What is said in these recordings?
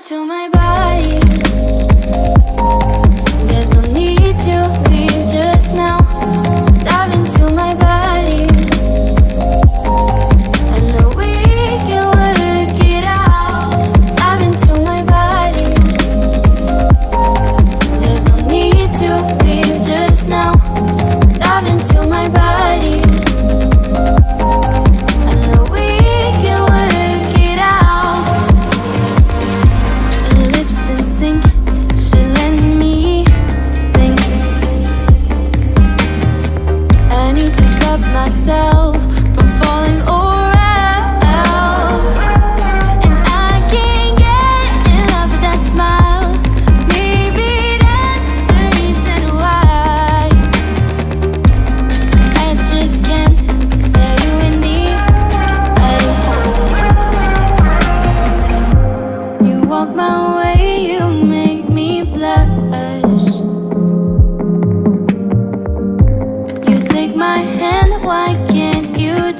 into my body. There's no need to leave just now. Dive into my body. I know we can work it out. Dive into my body. There's no need to leave just now. Dive into my body. yourself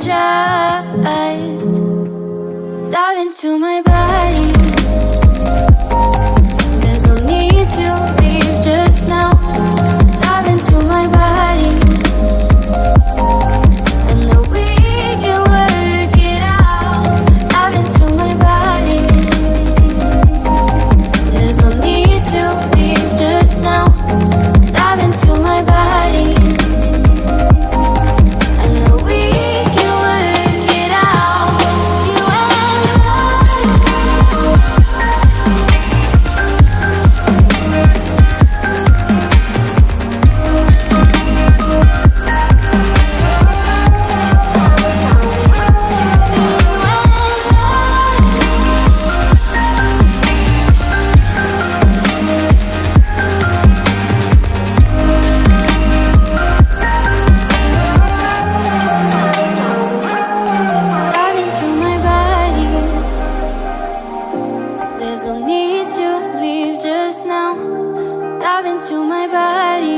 apologized Dive into my body. But dive into my body.